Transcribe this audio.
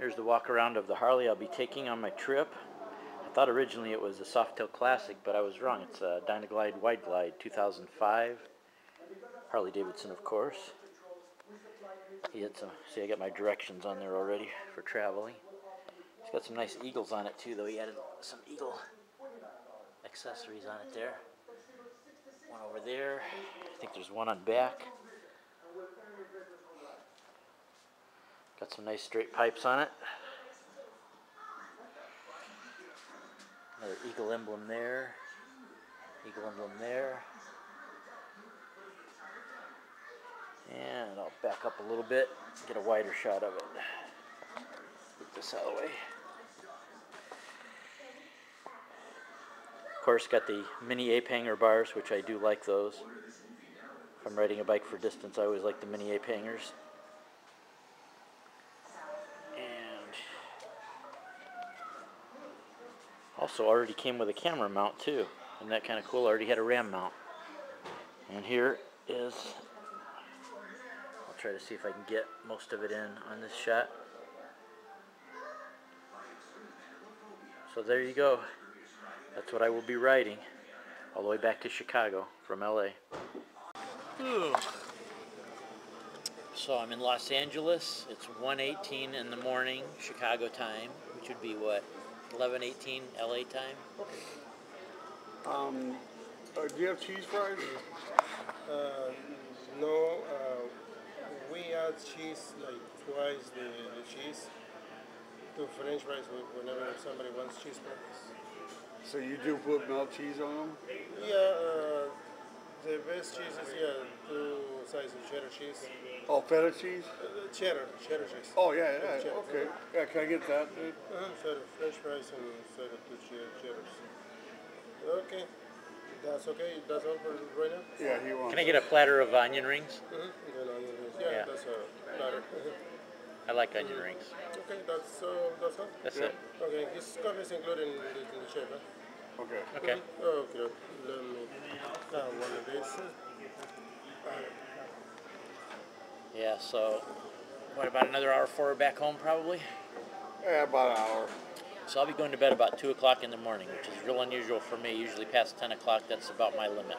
Here's the walk around of the Harley I'll be taking on my trip. I thought originally it was a Softail Classic, but I was wrong. It's a Dyna Glide Wide Glide 2005. Harley Davidson, of course. Had some, see, I got my directions on there already for traveling. It's got some nice eagles on it too, though. He added some eagle accessories on it there. One over there. I think there's one on back. Got some nice straight pipes on it. Another eagle emblem there. Eagle emblem there. And I'll back up a little bit, get a wider shot of it. Get this out of the way. Of course, got the mini ape hanger bars, which I do like those. If I'm riding a bike for distance, I always like the mini ape hangers. Also already came with a camera mount too. Isn't that kind of cool? Already had a RAM mount. And here is I'll try to see if I can get most of it in on this shot. So there you go. That's what I will be riding all the way back to Chicago from LA. So I'm in Los Angeles. It's 1:18 in the morning, Chicago time, which would be what 11:18 LA time. Um, uh, do you have cheese fries? Uh, no, uh, we add cheese like twice the, the cheese to French fries whenever somebody wants cheese fries. So you do put melt cheese on them? Yeah, uh, the best cheese is yeah, two sizes of cheddar cheese. Oh, feta cheese? Uh, cheddar, cheddar cheese. Oh yeah, yeah. Cheddar. Okay. Yeah, can I get that? dude? Uh-huh, so the French fries and so the two che- cheddars. Okay, that's okay. That's all for right now. Yeah, he wants. Can I get a platter of onion rings? Mm-hmm. Then onion rings. Yeah, Yeah. that's a platter. Mhm. I like onion rings. okay, that's uh, that's all. That's Yeah. it. Okay, this coffee is included in the, in the check, huh? Okay. Okay. Okay, let me uh, one of these. Yeah, so what about another hour for her back home probably? Yeah, about an hour. So I'll be going to bed about two o'clock in the morning, which is real unusual for me. Usually past ten o'clock, that's about my limit.